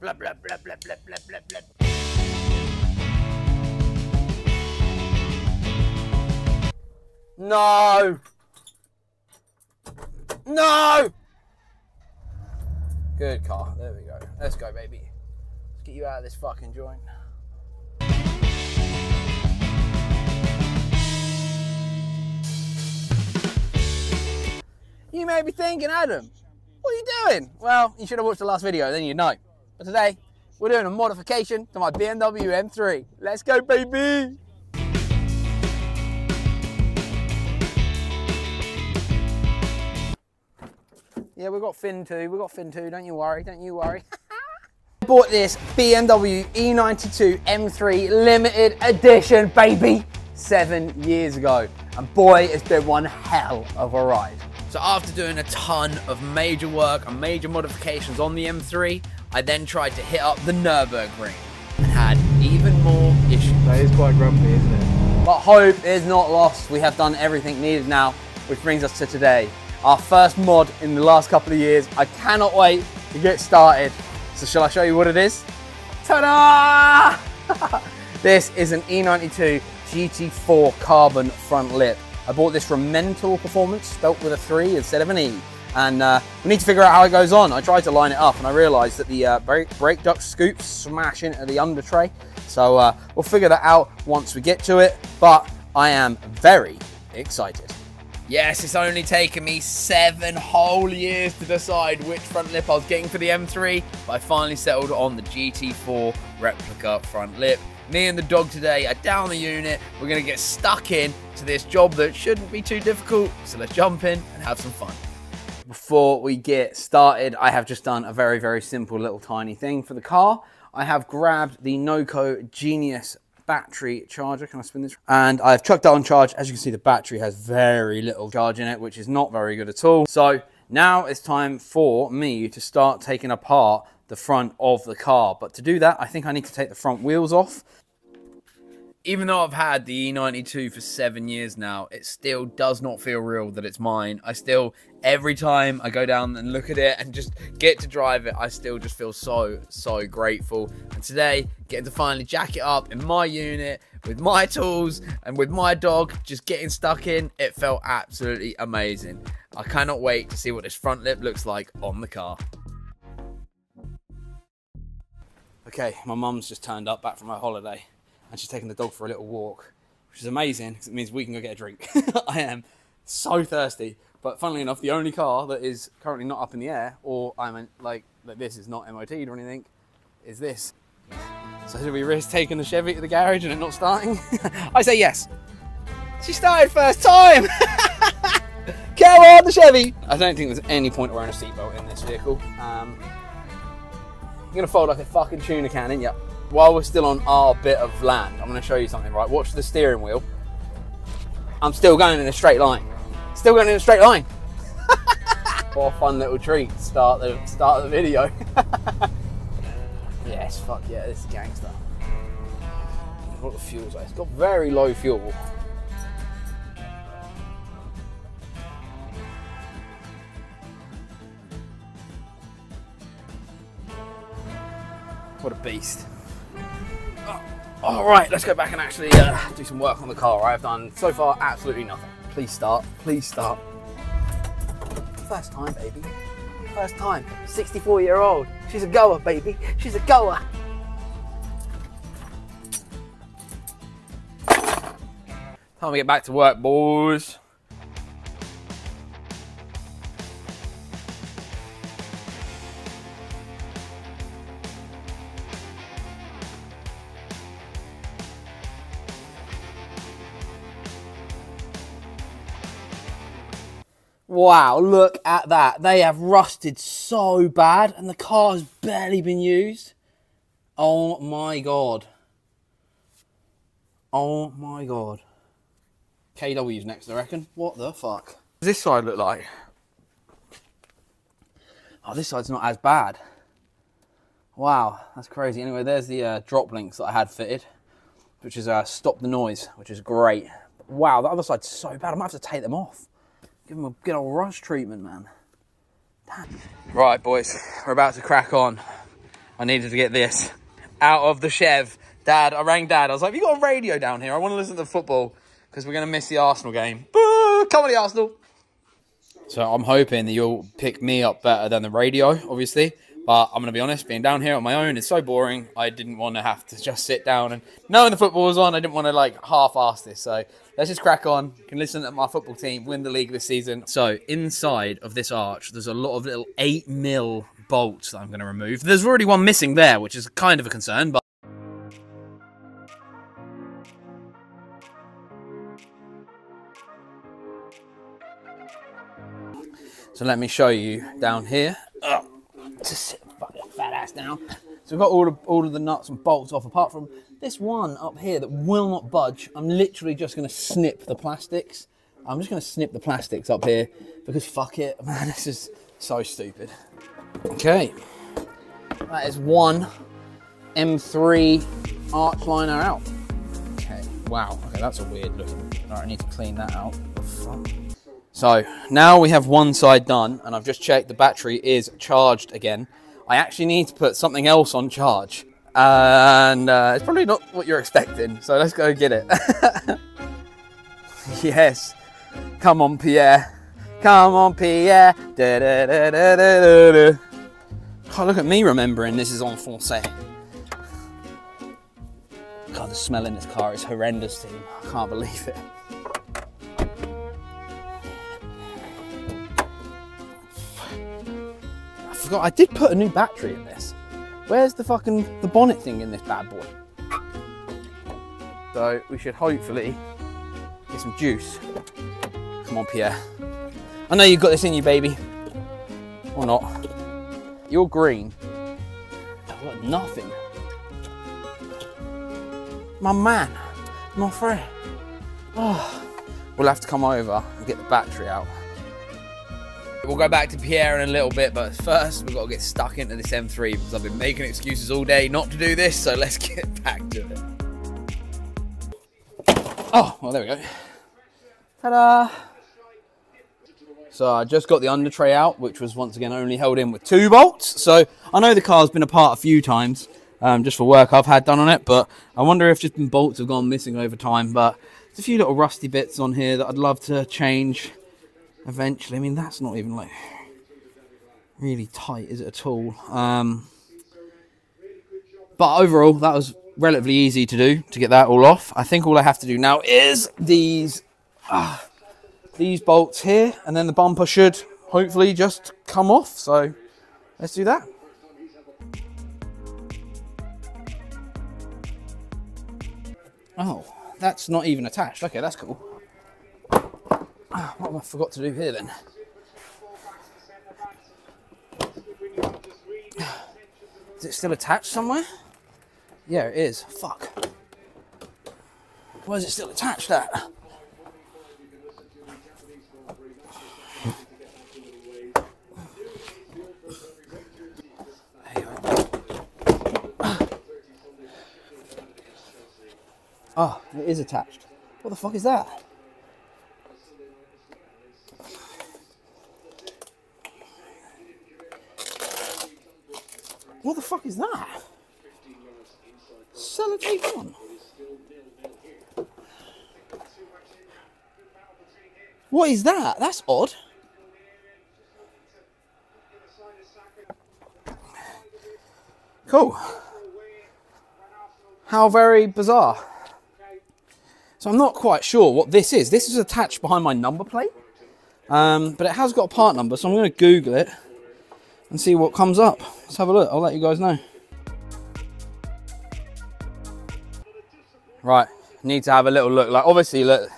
Blah, blah, blah, blah, blah, blah, blah, blah. No! No! Good car. There we go. Let's go, baby. Let's get you out of this fucking joint. You may be thinking, Adam, what are you doing? Well, you should have watched the last video, then you'd know. But today, we're doing a modification to my BMW M3. Let's go, baby! Yeah, we've got Fin 2, we've got Fin 2, don't you worry, don't you worry. I bought this BMW E92 M3 limited edition, baby, seven years ago. And boy, it's been one hell of a ride. So after doing a ton of major work and major modifications on the M3, I then tried to hit up the Nürburgring and had even more issues. That is quite grumpy, isn't it? But hope is not lost. We have done everything needed now, which brings us to today. Our first mod in the last couple of years. I cannot wait to get started. So shall I show you what it is? Ta-da! this is an E92 GT4 carbon front lip. I bought this from Mental Performance, spelt with a three instead of an E. And uh, we need to figure out how it goes on. I tried to line it up and I realized that the uh, brake, brake duct scoops smash into the under tray. So uh, we'll figure that out once we get to it. But I am very excited. Yes, it's only taken me seven whole years to decide which front lip I was getting for the M3, but I finally settled on the GT4 replica front lip. Me and the dog today are down the unit. We're going to get stuck in to this job that shouldn't be too difficult, so let's jump in and have some fun. Before we get started, I have just done a very, very simple little tiny thing for the car. I have grabbed the Noco Genius battery charger. Can I spin this? And I've chucked that on charge. As you can see, the battery has very little charge in it, which is not very good at all. So now it's time for me to start taking apart the front of the car. But to do that, I think I need to take the front wheels off. Even though I've had the E92 for seven years now, it still does not feel real that it's mine. I still, every time I go down and look at it and just get to drive it, I still just feel so, so grateful. And today, getting to finally jack it up in my unit with my tools and with my dog just getting stuck in, it felt absolutely amazing. I cannot wait to see what this front lip looks like on the car. Okay, my mum's just turned up back from her holiday and she's taking the dog for a little walk, which is amazing because it means we can go get a drink. I am so thirsty, but funnily enough, the only car that is currently not up in the air, or I mean, like, that this is not MOT'd or anything, is this. So do we risk taking the Chevy to the garage and it not starting? I say yes. She started first time! On, the Chevy! I don't think there's any point wearing a seatbelt in this vehicle. Um, you're gonna fold like a fucking tuna can, ain't ya? While we're still on our bit of land, I'm gonna show you something, right? Watch the steering wheel. I'm still going in a straight line. Still going in a straight line. what a fun little treat to start the start the video. yes, fuck yeah, this is gangster. What the fuel's like? It's got very low fuel. What a beast. All right, let's go back and actually uh, do some work on the car. I've done so far absolutely nothing. Please start, please start. First time, baby. First time. 64 year old. She's a goer, baby. She's a goer. Time to get back to work, boys. Wow, look at that. They have rusted so bad and the car has barely been used. Oh my god. Oh my god. KW's next, I reckon. What the fuck? What does this side look like? Oh, this side's not as bad. Wow, that's crazy. Anyway, there's the uh, drop links that I had fitted, which is uh, stop the noise, which is great. Wow, the other side's so bad. I might have to take them off. Give him a good old rush treatment, man. Damn. Right, boys, we're about to crack on. I needed to get this out of the Chev. Dad, I rang Dad. I was like, you got a radio down here? I want to listen to the football because we're going to miss the Arsenal game. Boo! Come on, the Arsenal! So I'm hoping that you'll pick me up better than the radio, obviously. But I'm going to be honest, being down here on my own is so boring. I didn't want to have to just sit down and knowing the football was on, I didn't want to like half-ass this. So let's just crack on. Can listen to my football team win the league this season. So inside of this arch, there's a lot of little eight mil bolts that I'm going to remove. There's already one missing there, which is kind of a concern, but So let me show you down here. Just sit fucking fat ass down. So we've got all of, all of the nuts and bolts off, apart from this one up here that will not budge. I'm literally just going to snip the plastics. I'm just going to snip the plastics up here because fuck it, man, this is so stupid. Okay, that is one M3 arch liner out. Okay, wow, okay, that's a weird looking. All right, I need to clean that out. So now we have one side done and I've just checked the battery is charged again. I actually need to put something else on charge and uh, it's probably not what you're expecting. So let's go get it. yes, come on Pierre, come on Pierre. Da, da, da, da, da, da. Oh, look at me remembering this is on Francais. God, the smell in this car is horrendous, team. I can't believe it. Forgot I did put a new battery in this. Where's the fucking the bonnet thing in this bad boy? So we should hopefully get some juice. Come on, Pierre. I know you've got this in you, baby. Or not. You're green. I've got nothing. My man. My friend. Oh. We'll have to come over and get the battery out. We'll go back to Pierre in a little bit, but first we've got to get stuck into this M3 because I've been making excuses all day not to do this, so let's get back to it. Oh, well, there we go. Ta-da! So I just got the under tray out, which was once again only held in with two bolts. So I know the car's been apart a few times, um, just for work I've had done on it, but I wonder if just bolts have gone missing over time. But there's a few little rusty bits on here that I'd love to change eventually. I mean, that's not even like really tight, is it at all? Um, but overall, that was relatively easy to do to get that all off. I think all I have to do now is these uh, these bolts here, and then the bumper should hopefully just come off. So let's do that. Oh, that's not even attached. Okay, that's cool. Ah, what have I forgot to do here then? Is it still attached somewhere? Yeah, it is. Fuck. Why is it still attached at? Oh, ah, it is attached. What the fuck is that? What the fuck is that? Sellotape on. What is that? That's odd. Cool. How very bizarre. So I'm not quite sure what this is. This is attached behind my number plate. Um, but it has got a part number, so I'm going to Google it and see what comes up. Let's have a look. I'll let you guys know. Right, need to have a little look. Like, obviously, look,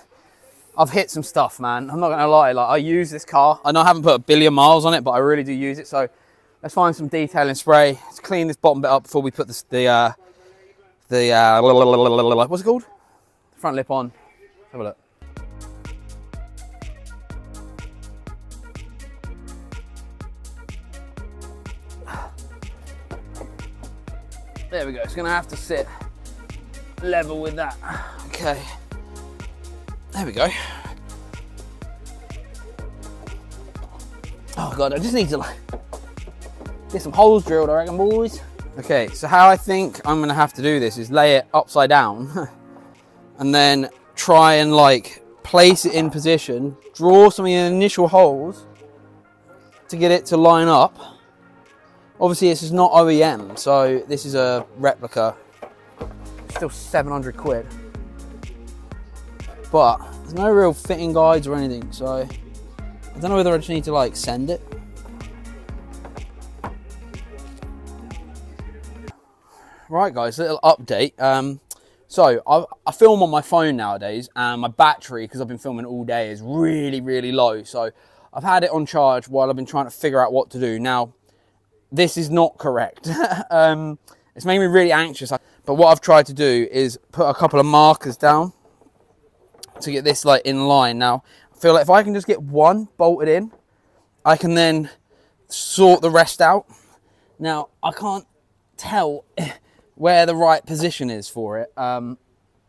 I've hit some stuff, man. I'm not gonna lie. Like, I use this car. I know I haven't put a billion miles on it, but I really do use it. So, let's find some detailing spray. Let's clean this bottom bit up before we put this, the uh, the uh, what's it called? Front lip on. Have a look. There we go, it's gonna have to sit level with that. Okay, there we go. Oh God, I just need to get some holes drilled, I reckon, boys. Okay, so how I think I'm gonna have to do this is lay it upside down and then try and like place it in position, draw some of the initial holes to get it to line up. Obviously this is not OEM, so this is a replica. Still 700 quid. But there's no real fitting guides or anything, so I don't know whether I just need to like send it. Right guys, little update. Um, so I, I, film on my phone nowadays and my battery, because I've been filming all day, is really, really low. So I've had it on charge while I've been trying to figure out what to do. Now, this is not correct. um, it's made me really anxious. But what I've tried to do is put a couple of markers down to get this like in line. Now, I feel like if I can just get one bolted in, I can then sort the rest out. Now, I can't tell where the right position is for it. Um,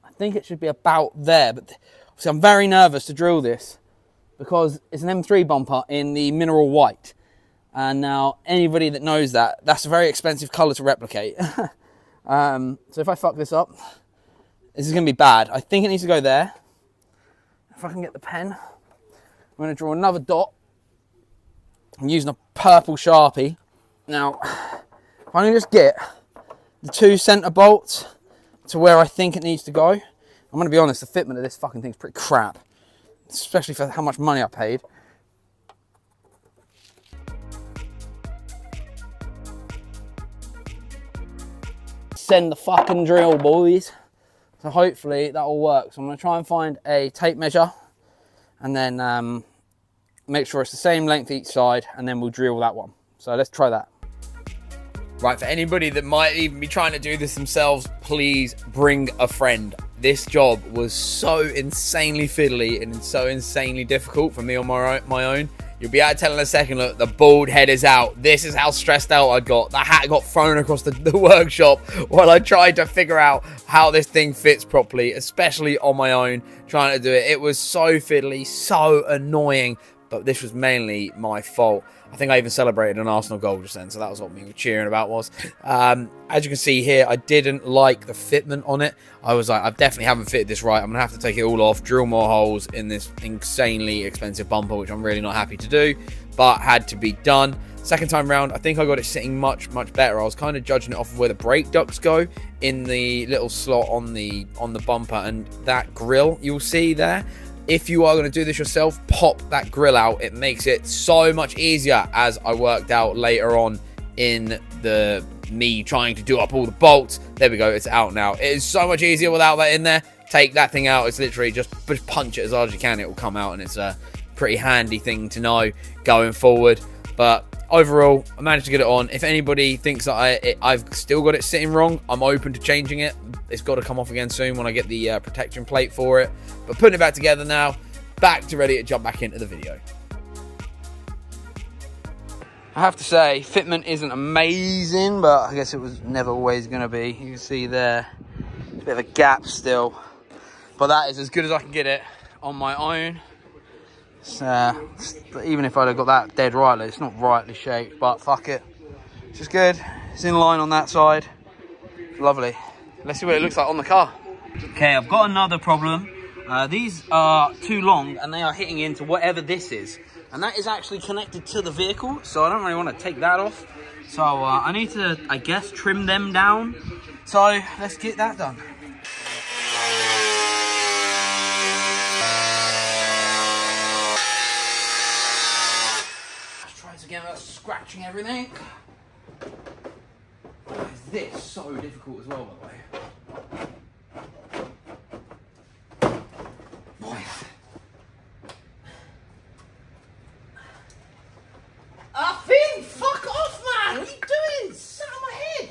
I think it should be about there, but obviously I'm very nervous to drill this because it's an M3 bumper in the mineral white. And now anybody that knows that, that's a very expensive color to replicate. um, so if I fuck this up, this is gonna be bad. I think it needs to go there. If I can get the pen, I'm gonna draw another dot. I'm using a purple Sharpie. Now, if I can just get the two center bolts to where I think it needs to go. I'm to be honest, the fitment of this fucking thing's pretty crap, especially for how much money I paid. Send the fucking drill, boys. So hopefully that will work. So I'm going to try and find a tape measure and then um, make sure it's the same length each side and then we'll drill that one. So let's try that. Right, for anybody that might even be trying to do this themselves, please bring a friend. This job was so insanely fiddly and so insanely difficult for me on my. My own. You'll be able to tell in a second, look, the bald head is out. This is how stressed out I got. The hat got thrown across the, the workshop while I tried to figure out how this thing fits properly, especially on my own, trying to do it. It was so fiddly, so annoying, but this was mainly my fault. I think I even celebrated an Arsenal goal just then, so that was what we were cheering about was. Um, as you can see here, I didn't like the fitment on it. I was like, I definitely haven't fitted this right. I'm going to have to take it all off, drill more holes in this insanely expensive bumper, which I'm really not happy to do, but had to be done. Second time round, I think I got it sitting much, much better. I was kind of judging it off of where the brake ducts go in the little slot on the on the bumper and that grill you'll see there if you are going to do this yourself, pop that grill out. It makes it so much easier as I worked out later on in the me trying to do up all the bolts. There we go, it's out now. It is so much easier without that in there. Take that thing out. It's literally just, just punch it as hard as you can. It will come out and it's a pretty handy thing to know going forward. But overall, I managed to get it on. If anybody thinks that I, it, I've still got it sitting wrong, I'm open to changing it. It's got to come off again soon when I get the uh, protection plate for it. But putting it back together now, back to ready to jump back into the video. I have to say, fitment isn't amazing, but I guess it was never always going to be. You can see there, a bit of a gap still. But that is as good as I can get it on my own. Uh, even if I'd have got that dead rightly, it's not rightly shaped, but fuck it. It's just good. It's in line on that side. Lovely. Let's see what it looks like on the car. Okay, I've got another problem. Uh, these are too long and they are hitting into whatever this is. And that is actually connected to the vehicle, so I don't really want to take that off. So uh, I need to, I guess, trim them down. So let's get that done. Scratching everything. Why is this so difficult as well, by the way? Boys. Ah Fin! Fuck off man! What are you doing? Sit on my head!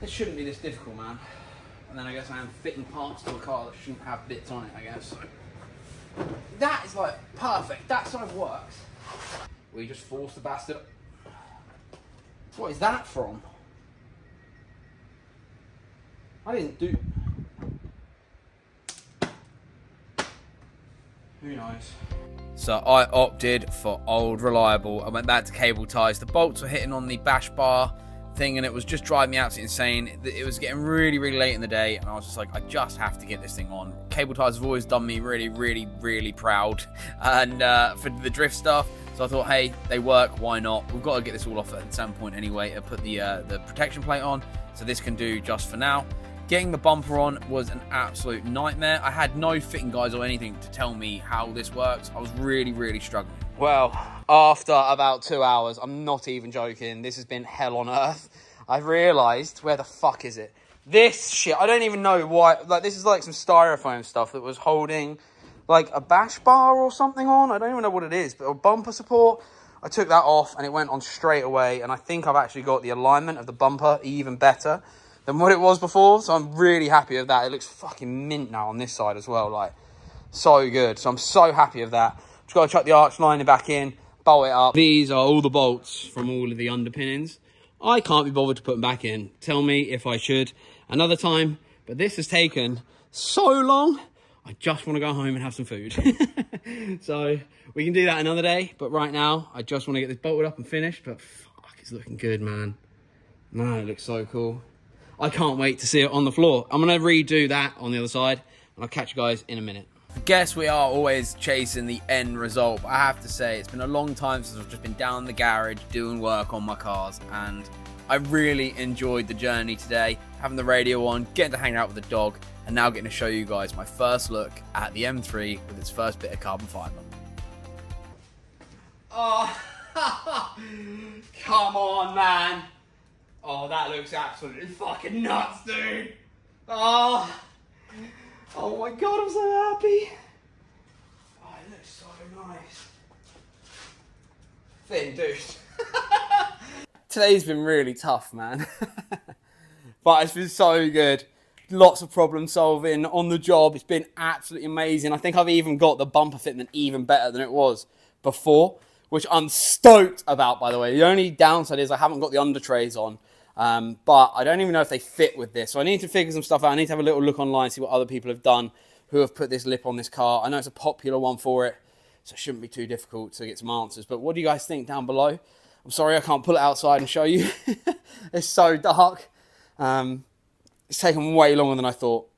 This shouldn't be this difficult, man. And then I guess I am fitting parts to a car that shouldn't have bits on it, I guess. That is like perfect. That sort of works. We just force the bastard. What is that from? I didn't do. Who knows? So I opted for old reliable. I went back to cable ties. The bolts were hitting on the bash bar thing and it was just driving me absolutely insane. It was getting really, really late in the day and I was just like, I just have to get this thing on. Cable ties have always done me really, really, really proud and uh, for the drift stuff. So I thought, hey, they work, why not? We've got to get this all off at some point anyway and put the, uh, the protection plate on. So this can do just for now. Getting the bumper on was an absolute nightmare. I had no fitting guys or anything to tell me how this works. I was really, really struggling. Well, after about two hours, I'm not even joking, this has been hell on earth. I've realised, where the fuck is it? This shit, I don't even know why, like this is like some styrofoam stuff that was holding like a bash bar or something on. I don't even know what it is, but a bumper support. I took that off and it went on straight away. And I think I've actually got the alignment of the bumper even better than what it was before. So I'm really happy with that. It looks fucking mint now on this side as well. Like, so good. So I'm so happy with that. Just got to chuck the arch liner back in, bolt it up. These are all the bolts from all of the underpinnings. I can't be bothered to put them back in. Tell me if I should another time. But this has taken so long. I just want to go home and have some food. so we can do that another day. But right now, I just want to get this bolted up and finished. But fuck, it's looking good, man. Man, it looks so cool. I can't wait to see it on the floor. I'm going to redo that on the other side, and I'll catch you guys in a minute. I guess we are always chasing the end result. I have to say, it's been a long time since I've just been down the garage doing work on my cars, and I really enjoyed the journey today. Having the radio on, getting to hang out with the dog, and now getting to show you guys my first look at the M3 with its first bit of carbon fibre. Oh, come on, man. Oh, that looks absolutely fucking nuts, dude. Oh, oh my god, I'm so happy. Oh, it looks so nice. Fin, dude. Today's been really tough, man. but it's been so good. Lots of problem solving on the job. It's been absolutely amazing. I think I've even got the bumper fitment even better than it was before, which I'm stoked about, by the way. The only downside is I haven't got the under trays on. Um, but I don't even know if they fit with this. So I need to figure some stuff out. I need to have a little look online, see what other people have done who have put this lip on this car. I know it's a popular one for it, so it shouldn't be too difficult to get some answers. But what do you guys think down below? I'm sorry I can't pull it outside and show you. it's so dark. Um, it's taken way longer than I thought.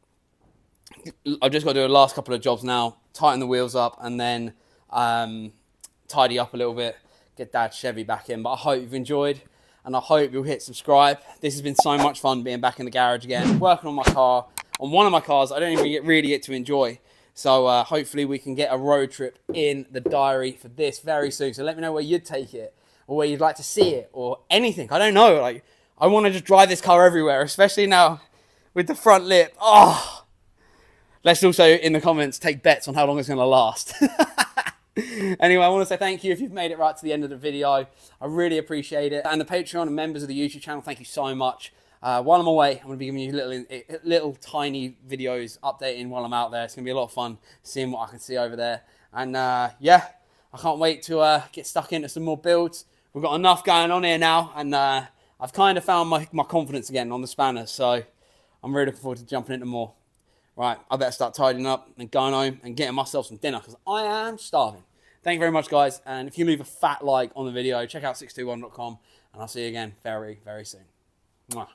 I've just got to do the last couple of jobs now, tighten the wheels up, and then um, tidy up a little bit, get Dad Chevy back in. But I hope you've enjoyed and I hope you'll hit subscribe. This has been so much fun being back in the garage again, working on my car, on one of my cars I don't even get, really get to enjoy. So uh, hopefully we can get a road trip in the diary for this very soon. So let me know where you'd take it or where you'd like to see it or anything. I don't know. Like I want to just drive this car everywhere, especially now with the front lip. Oh, let's also in the comments take bets on how long it's going to last. anyway, I want to say thank you if you've made it right to the end of the video. I really appreciate it. And the Patreon and members of the YouTube channel, thank you so much. Uh, while I'm away, I'm going to be giving you little, little tiny videos updating while I'm out there. It's going to be a lot of fun seeing what I can see over there. And uh, yeah, I can't wait to uh, get stuck into some more builds. We've got enough going on here now, and uh, I've kind of found my, my confidence again on the spanner. So I'm really looking forward to jumping into more. Right, I better start tidying up and going home and getting myself some dinner because I am starving. Thank you very much, guys. And if you leave a fat like on the video, check out 621.com and I'll see you again very, very soon. Mwah.